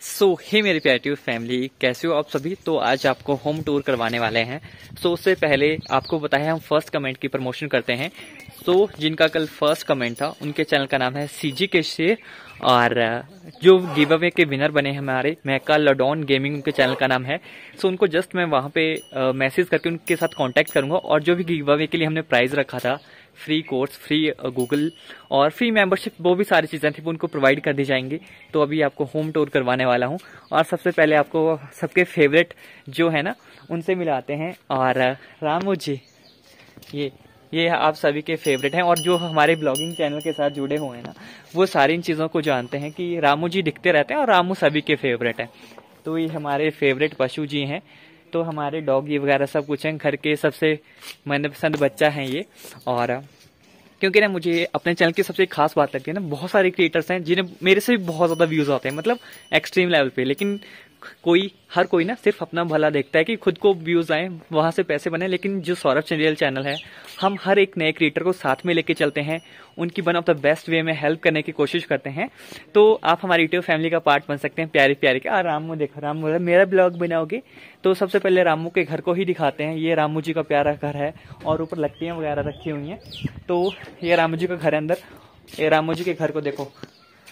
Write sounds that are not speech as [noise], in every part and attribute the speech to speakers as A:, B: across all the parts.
A: सो so, हे hey मेरी प्यारी family कैसे हो आप सभी? तो आज आपको होम टूर करवाने वाले हैं। सो so, उससे पहले आपको बताया हम फ़र्स्ट कमेंट की प्रमोशन करते हैं। सो, जिनका कल फ़र्स्ट कमेंट था, उनके चैनल का नाम है सी जी के शेर। और, जो गिव अवे के विनर बने हैं हमारे मैका लडॉन गेमिंग उनके चैनल का नाम है। सो, उनको जस्ट मैं वहाँ पे मैसेज करके उनके साथ कांटेक्ट करूँगा। और जो भी गिव अवे के लिए हमने प्राइज़ रखा था फ्री कोर्स फ्री गूगल और फ्री मेंबरशिप वो भी सारी चीज़ें थी, वो उनको प्रोवाइड कर दी जाएँगी। तो अभी आपको होम टूर करवाने वाला हूँ। और सबसे पहले आपको सबके फेवरेट जो है ना, उनसे मिलाते हैं। और, रामू जी, ये ये आप सभी के फेवरेट हैं और जो हमारे ब्लॉगिंग चैनल के साथ जुड़े हुए हैं ना, वो सारी इन चीज़ों को जानते हैं कि रामू जी दिखते रहते हैं और रामू सभी के फेवरेट हैं। तो ये हमारे फेवरेट पशु जी हैं। तो हमारे डॉगी वगैरह सब कुछ हैं। घर के सबसे मनपसंद बच्चा है ये। और, क्योंकि ना मुझे अपने चैनल की सबसे खास बात लगती है ना, बहुत सारे क्रिएटर्स हैं जिन्हें मेरे से भी बहुत ज़्यादा व्यूज़ आते हैं मतलब एक्सट्रीम लेवल पे। लेकिन कोई, हर कोई ना सिर्फ़ अपना भला देखता है कि खुद को व्यूज़ आए, वहाँ से पैसे बने, लेकिन जो सौरभ चंदेल चैनल है, हम हर एक नए क्रिएटर को साथ में लेके चलते हैं, उनकी one of the best way में हेल्प करने की कोशिश करते हैं। तो आप हमारी यूट्यूब फैमिली का पार्ट बन सकते हैं प्यारे प्यारे के रामू देखो, रामू, मेरा ब्लॉग बनाओगे? तो सबसे पहले रामू के घर को ही दिखाते हैं। ये रामू जी का प्यारा घर है, और ऊपर लकड़ियाँ वगैरह रखी हुई हैं। तो ये रामू जी का घर है अंदर। ये रामू जी के घर को देखो।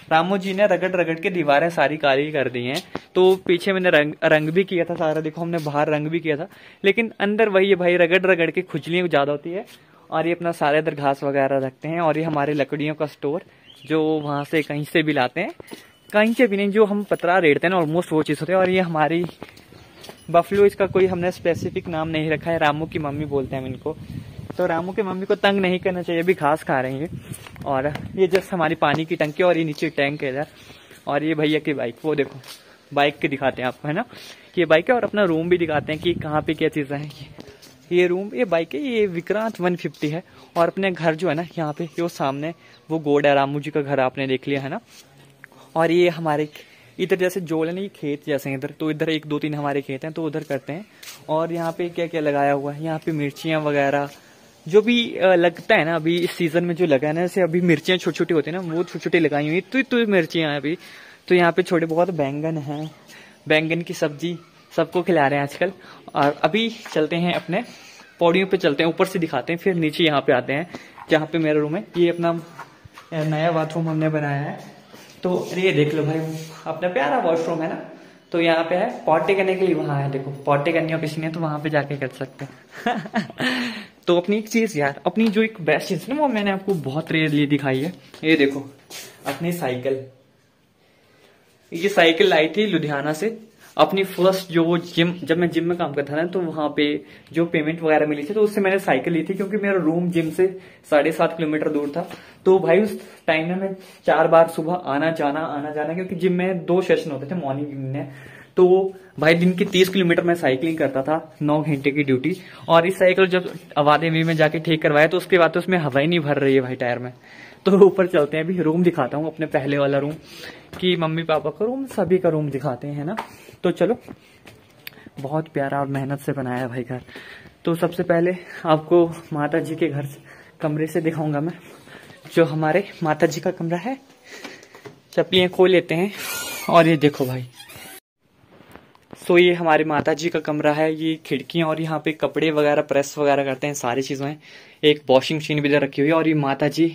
A: रामू जी ने रगड़ रगड़ के दीवारें सारी काली कर दी हैं। तो पीछे मैंने रंग रंग भी किया था सारा, देखो हमने बाहर रंग भी किया था। लेकिन अंदर वही है भाई, रगड़ रगड़ के खुजलियाँ ज़्यादा होती है और ये अपना सारे इधर घास वगैरह रखते हैं और ये हमारे लकड़ियों का स्टोर जो वहाँ से कहीं से भी लाते हैं। कहीं से भी नहीं, जो हम पतरा रेड़ते हैं ना ऑलमोस्ट वो चीज़ होते हैं। और ये हमारी बफलो इसका कोई हमने स्पेसिफिक नाम नहीं रखा है। रामू की मम्मी बोलते हैं हम इनको। तो रामू के मम्मी को तंग नहीं करना चाहिए, अभी घास खा रहे हैं। और ये जस्ट हमारी पानी की टंकी और ये नीचे टैंक है इधर। और ये भैया की बाइक, वो देखो, बाइक के दिखाते हैं आपको, है ना? ये बाइक है और अपना रूम भी दिखाते हैं कि कहाँ पे क्या चीज़ें हैं। ये रूम, ये बाइक है, ये विक्रांत 150 है। और अपने घर जो है ना, यहाँ पे वो सामने, वो गोड है, रामू जी का घर आपने देख लिया, है ना? और ये हमारे इधर जैसे जोड़ है ना, ये खेत जैसे इधर। तो इधर एक, दो तीन हमारे खेत हैं तो उधर करते हैं। और यहाँ पे क्या क्या लगाया हुआ है? यहाँ पे मिर्चियाँ वगैरह जो भी लगता है ना, अभी इस सीज़न में जो लगा है ना, जैसे अभी मिर्चियाँ छोटी छोटी होती है ना, वो छोटी छोटी लगाई हुई तो तो मिर्चियाँ हैं अभी। तो यहाँ पे छोटे बहुत बैंगन हैं। बैंगन की सब्ज़ी सबको खिला रहे हैं आजकल। और अभी चलते हैं अपने पौड़ियों पे चलते हैं, ऊपर से दिखाते हैं, फिर नीचे यहाँ पे आते हैं, जहाँ पे मेरा रूम है। ये अपना नया बाथरूम हमने बनाया है। तो ये देख लो भाई, अपना प्यारा वॉशरूम है ना। तो यहाँ पे है पॉटी करने के लिए वहाँ है, देखो पॉटी करनी हो किसी ने तो वहाँ पे जाके कर सकते हैं। [laughs] तो अपनी एक चीज़ यार, अपनी जो एक बेस्ट चीज़ ना, वो मैंने आपको बहुत रेयरली दिखाई है। ये देखो, अपनी साइकिल ये साइकिल लाई थी लुधियाना से। अपनी फ़र्स्ट जो जिम जब मैं जिम में काम करता था ना तो वहाँ पे जो पेमेंट वगैरह मिली थी तो उससे मैंने साइकिल ली थी, क्योंकि मेरा रूम जिम से साढ़े सात किलोमीटर दूर था। तो भाई उस टाइम में मैं चार बार सुबह आना जाना आना जाना क्योंकि जिम में दो सेशन होते थे मॉर्निंग में। तो भाई दिन की तीस किलोमीटर मैं साइकिलिंग करता था, नौ घंटे की ड्यूटी और इस साइकिल जब आवादे में जाके ठीक करवाया तो उसके बाद तो उसमें हवा ही नहीं भर रही है भाई टायर में। तो ऊपर चलते हैं, अभी रूम दिखाता हूँ, अपने पहले वाला रूम कि मम्मी पापा का रूम सभी का रूम दिखाते हैं ना? तो चलो, बहुत प्यारा और मेहनत से बनाया है भाई घर। तो सबसे पहले आपको माता जी के घर कमरे से दिखाऊँगा मैं, जो हमारे माता जी का कमरा है। चप्पियाँ खो लेते हैं, और ये देखो भाई सो ये हमारे माता जी का कमरा है, ये खिड़कियाँ और यहाँ पे कपड़े वगैरह, प्रेस वगैरह करते हैं, सारी चीज़ें। एक वॉशिंग मशीन भी इधर रखी हुई है और ये माता जी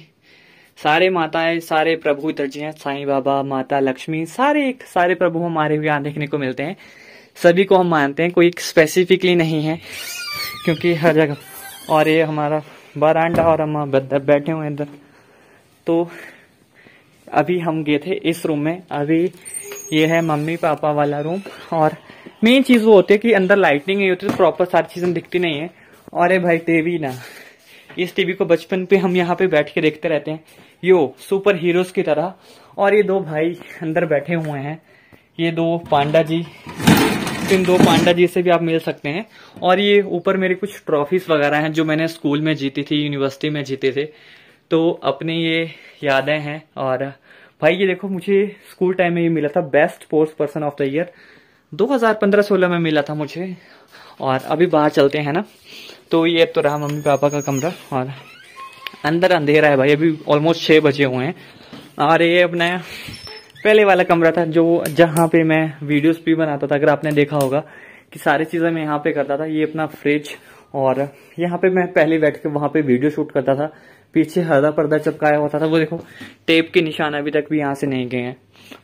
A: सारे माताएँ, सारे प्रभु इधर जी हैं, साईं बाबा, माता लक्ष्मी, सारे एक, सारे प्रभु हमारे यहाँ देखने को मिलते हैं। सभी को हम मानते हैं, कोई स्पेसिफिकली नहीं है, क्योंकि हर जगह। और ये हमारा बरांडा और हम बैठे हुए हैं इधर। तो अभी हम गए थे इस रूम में, अभी ये है मम्मी, पापा वाला रूम और मेन चीज़ वो होती है कि अंदर लाइटिंग नहीं होती तो प्रॉपर सारी चीज़ें दिखती नहीं है। और भाई टीवी ना। इस टीवी को बचपन पे हम यहाँ पे बैठ के देखते रहते हैं। यो सुपर हीरोज की तरह। और ये दो भाई अंदर बैठे हुए हैं। ये दो पांडा जी इन दो पांडा जी से भी आप मिल सकते हैं। और ये ऊपर मेरे कुछ ट्रॉफीज वगैरह हैं जो मैंने स्कूल में जीती थी यूनिवर्सिटी में जीते थे। तो अपनी ये यादें हैं और भाई, ये देखो, मुझे स्कूल टाइम में ये मिला था best sports person of the year 2015-16 में मिला था मुझे। और अभी बाहर चलते हैं ना? तो ये तो रहा मम्मी पापा का कमरा और अंदर अंधेरा है भाई, अभी ऑलमोस्ट छः बजे हुए हैं। और ये अपना पहले वाला कमरा था जो जहाँ पे मैं वीडियोस भी बनाता था, अगर आपने देखा होगा कि सारी चीज़ें मैं यहाँ पे करता था। ये अपना फ्रिज और यहाँ पे मैं पहले बैठ के वहाँ पे वीडियो शूट करता था। पीछे हरदा पर्दा चपकाया होता था वो देखो, टेप के निशान अभी तक भी यहाँ से नहीं गए हैं।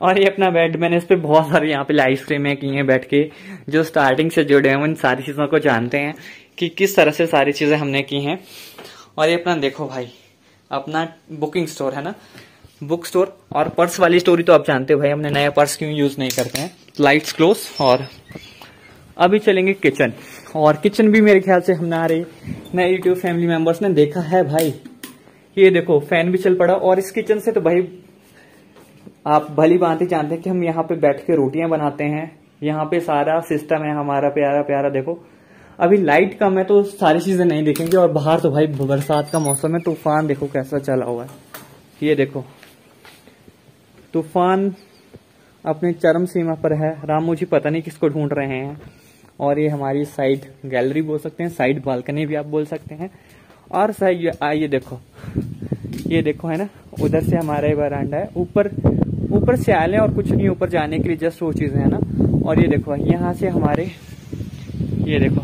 A: और ये अपना बेड, मैंने इस पर बहुत सारे यहाँ पे लाइव स्ट्रीमें की हैं बैठ के, जो स्टार्टिंग से जुड़े हैं, उन सारी चीज़ों को जानते हैं कि किस तरह से सारी चीज़ें हमने की हैं। और ये अपना, देखो भाई, अपना बुकिंग स्टोर है ना? बुक स्टोर और पर्स वाली स्टोरी तो आप जानते हो भाई, हमने नया पर्स क्यों यूज़ नहीं करते हैं? लाइट्स क्लोज और अभी चलेंगे किचन और किचन भी मेरे ख्याल से हमारे नए यूट्यूब फैमिली मेंबर्स ने देखा है भाई। ये देखो फ़ैन भी चल पड़ा और इस किचन से तो भाई, आप भली बात ही जानते हैं कि हम यहाँ पे बैठ के रोटियाँ बनाते हैं। यहाँ पे सारा सिस्टम है, हमारा प्यारा प्यारा, देखो। अभी लाइट कम है तो सारी चीज़ें नहीं देखेंगे और बाहर तो भाई बरसात का मौसम है, तूफ़ान देखो कैसा चला हुआ है। ये देखो, तूफ़ान अपने चरम सीमा पर है। रामू जी पता नहीं किसको ढूंढ रहे हैं। और ये हमारी साइड गैलरी बोल सकते हैं साइड बालकनी भी आप बोल सकते हैं। और सही आइए देखो। ये देखो, है ना? उधर से हमारा बरांडा है। ऊपर ऊपर से आले और कुछ नहीं, ऊपर जाने के लिए जस्ट वो चीज़ें है ना? और ये देखो, यहाँ से हमारे, ये देखो,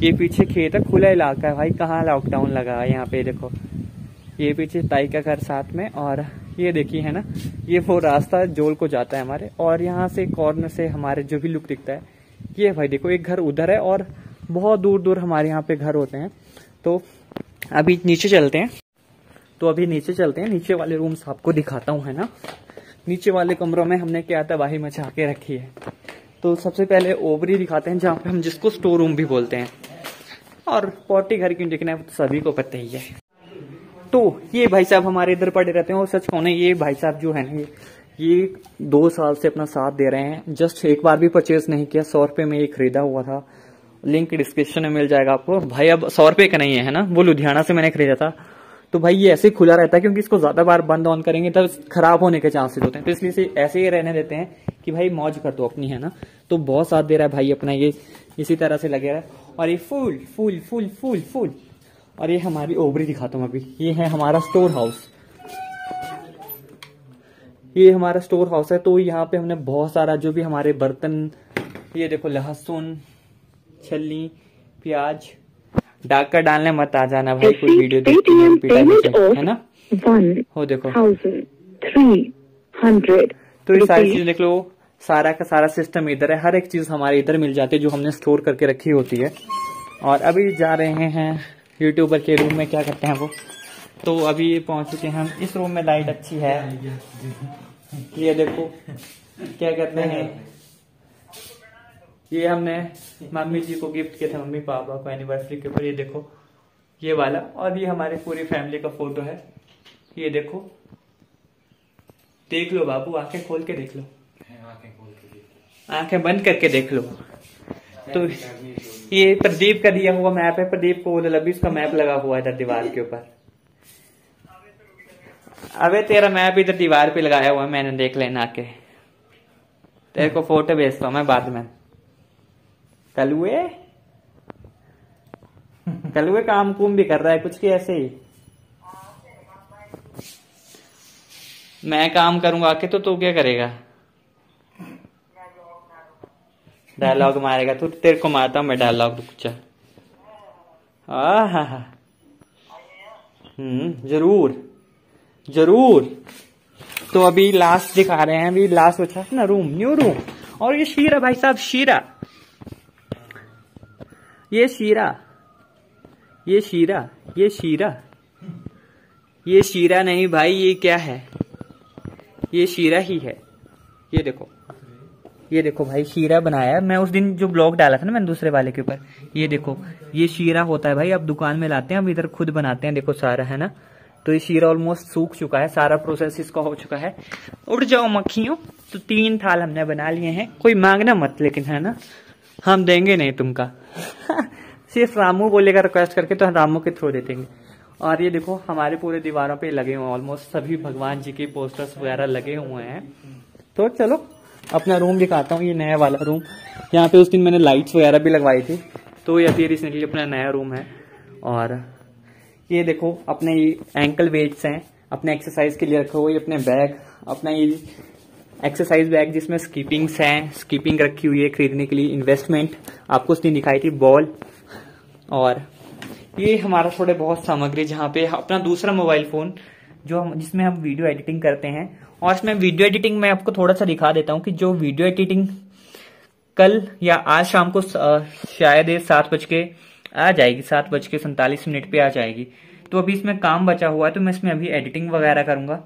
A: ये पीछे खेत है, खुला इलाका है। भाई, कहाँ लॉकडाउन लगा है यहाँ पे, देखो। ये पीछे ताई का घर साथ में और ये देखिए, है ना? ये वो रास्ता जोल को जाता है हमारे। और यहाँ से कॉर्नर से हमारे जो भी लुक दिखता है। ये भाई देखो, एक घर उधर है और बहुत दूर दूर हमारे यहाँ पे घर होते हैं। तो अभी नीचे चलते हैं। तो अभी नीचे चलते हैं। नीचे वाले रूम्स आपको दिखाता हूँ, है ना? नीचे वाले कमरों में हमने क्या तबाही मचा के रखी है। तो सबसे पहले ओवरी दिखाते हैं, जहाँ पे हम जिसको स्टोर रूम भी बोलते हैं। और पोटी घर क्यों दिखना है तो सभी को पता ही है। तो ये भाई साहब हमारे इधर पड़े रहते हैं, और सच कौन है ये भाई साहब जो है ना, ये ये दो साल से अपना साथ दे रहे हैं। जस्ट एक बार भी परचेज नहीं किया, सौ रुपए में ये खरीदा हुआ था। लिंक डिस्क्रिप्शन में मिल जाएगा आपको। भाई, अब सौ रुपए का नहीं है ना? वो लुधियाना से मैंने खरीदा था। तो भाई, ये ऐसे खुला रहता है क्योंकि इसको ज़्यादा बार बंद ऑन करेंगे, तब खराब होने के चांसेस होते हैं। तो इसलिए ऐसे ही रहने देते हैं कि भाई, मौज कर दो अपनी, है ना? तो बहुत साथ दे रहा है भाई अपना, ये, इसी तरह से लगे रहा। है और ये full full full full full. और ये हमारी ओबरी दिखाता हूँ अभी। ये है हमारा स्टोर हाउस। ये हमारा स्टोर हाउस है। तो यहाँ पे हमने बहुत सारा जो भी हमारे बर्तन, ये देखो लहसुन छलनी प्याज डाका डालने मत आ जाना भाई कोई वीडियो देखती है है ना? हो देखो। तो ये सारी चीज़ देख लो सारा का सारा सिस्टम इधर है हर एक चीज़ हमारे इधर मिल जाती है जो हमने स्टोर करके रखी होती है। और अभी जा रहे हैं यूट्यूबर के रूम में क्या करते हैं वो? तो अभी पहुँच चुके हैं हम। इस रूम में लाइट अच्छी है। ये देखो क्या कहते हैं? ये हमने मम्मी जी को गिफ्ट किया था मम्मी पापा को एनिवर्सरी के ऊपर ये देखो ये वाला। और ये हमारे पूरी फैमिली का फ़ोटो है। ये देखो। देख लो बाबू आँखें खोल के देख लो। आँखें बंद करके देख लो। तो ये प्रदीप का दिया हुआ मैप है। प्रदीप को लबीस का मैप लगा हुआ है दीवार के ऊपर। अबे तेरा मैप इधर दीवार पे लगाया हुआ है मैंने देख लेना के तेरे को फ़ोटो भेजता हूँ मैं बाद में। कलुए? कलुए काम कुम भी कर रहा है कुछ की ऐसे ही? मैं काम करूँगा, आके तो तू क्या करेगा? डायलॉग मारेगा, तू तेरे को मारता हूँ, मैं डायलॉग जा हम्म ज़रूर ज़रूर। तो अभी लास्ट दिखा रहे हैं, अभी लास्ट बचा ना रूम न्यू रूम और ये शीरा भाई साहब, शीरा। ये शीरा ये शीरा ये शीरा। ये शीरा नहीं भाई, ये क्या है? ये शीरा ही है। ये देखो ये देखो भाई, शीरा बनाया मैं उस दिन जो ब्लॉग डाला था ना, मैंने दूसरे वाले के ऊपर, ये देखो, ये शीरा होता है भाई अब दुकान में लाते हैं, अब इधर खुद बनाते हैं, देखो सारा, है ना? तो ये शीरा ऑलमोस्ट सूख चुका है, सारा प्रोसेस इसका हो चुका है। उड़ जाओ मक्खियों तो तीन थाल हमने बना लिए हैं, कोई मांगना मत लेकिन, है ना? हम देंगे नहीं तुमका। [laughs] सिर्फ़ रामू बोलेगा रिक्वेस्ट करके तो हम रामू के थ्रू दे देंगे। और ये देखो, हमारे पूरे दीवारों पे लगे हुए ऑलमोस्ट सभी भगवान जी के पोस्टर्स वगैरह लगे हुए हैं। तो चलो, अपना रूम दिखाता हूँ, ये नया वाला रूम यहाँ पे उस दिन मैंने लाइट्स वगैरह भी लगवाई थी। तो ये अभी रिसेंटली अपना नया रूम है। और ये देखो, अपने ये एंकल वेट्स हैं, अपने एक्सरसाइज के लिए रखे हुए अपने बैग अपना ये एक्सरसाइज बैग जिसमें स्कीपिंग्स हैं स्कीपिंग रखी हुई है खरीदने के लिए इन्वेस्टमेंट आपको उसने दिखाई थी बॉल और ये हमारा थोड़े बहुत सामग्री जहाँ पे अपना दूसरा मोबाइल फ़ोन जो हम, जिसमें हम वीडियो एडिटिंग करते हैं। और इसमें वीडियो एडिटिंग मैं आपको थोड़ा सा दिखा देता हूँ कि जो वीडियो एडिटिंग कल या आज शाम को शायद सात बज के आ जाएगी, सात बज के सैंतालीस मिनट पे आ जाएगी। तो अभी इसमें काम बचा हुआ है तो मैं इसमें अभी एडिटिंग वगैरह करूँगा।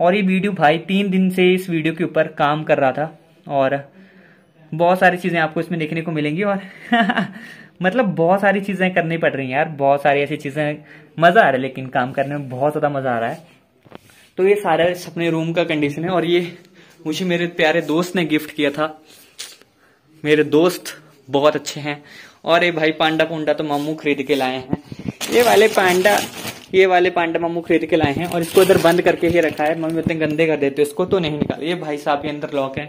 A: और ये वीडियो भाई तीन दिन से इस वीडियो के ऊपर काम कर रहा था और बहुत सारी चीज़ें आपको इसमें देखने को मिलेंगी और [laughs] मतलब बहुत सारी चीज़ें करनी पड़ रही हैं यार, बहुत सारी ऐसी चीज़ें, मज़ा आ रहा है, लेकिन काम करने में बहुत ज़्यादा मज़ा आ रहा है। तो ये सारा अपने रूम का कंडीशन है और ये मुझे मेरे प्यारे दोस्त ने गिफ्ट किया था। मेरे दोस्त बहुत अच्छे हैं। और ये भाई पांडा पुंडा तो मामू खरीद के लाए हैं। ये वाले पांडा ये वाले पांडा मामू खरीद के लाए हैं और इसको इधर बंद करके ही रखा है। मम्मी इतने गंदे कर देते इसको तो नहीं निकाल। ये भाई साहब ये अंदर लॉक है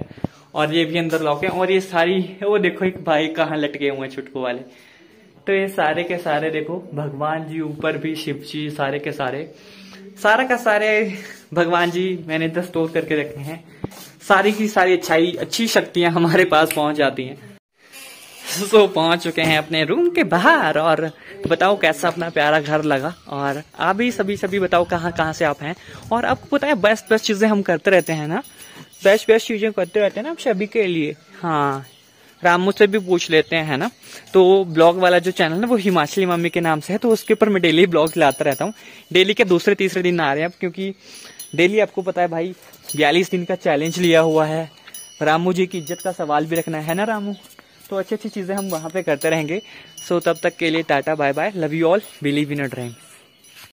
A: और ये भी अंदर लॉक है और ये सारी, वो देखो एक भाई कहाँ लटके हुए हैं छुटकू वाले। तो ये सारे के सारे देखो, भगवान जी ऊपर भी, शिव जी सारे के सारे। सारा का सारे भगवान जी मैंने इधर स्टोर करके रखे हैं। सारी की सारी अच्छाई, अच्छी शक्तियाँ हमारे पास पहुँच जाती हैं। सो पहुँच चुके हैं अपने रूम के बाहर और बताओ कैसा अपना प्यारा घर लगा और आप भी सभी सभी बताओ कहाँ कहाँ से आप हैं। और आपको पता है बेस्ट बेस्ट चीज़ें हम करते रहते हैं ना? बेस्ट बेस्ट चीज़ें करते रहते हैं ना आप सभी के लिए। हाँ रामू से भी पूछ लेते हैं ना? तो ब्लॉग वाला जो चैनल है वो हिमाचली मम्मी के नाम से है तो उसके ऊपर मैं डेली ब्लॉग लाता रहता हूँ। डेली के दूसरे, तीसरे दिन आ रहे हैं अब, क्योंकि डेली आपको पता है भाई, बयालीस दिन का चैलेंज लिया हुआ है। रामू जी की इज़्ज़त का सवाल भी रखना है ना रामू? तो अच्छी अच्छी चीज़ें हम वहाँ पे करते रहेंगे। सो तब तक के लिए tata bye bye love you all believe in a dream